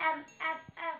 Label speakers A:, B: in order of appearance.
A: um, um, um.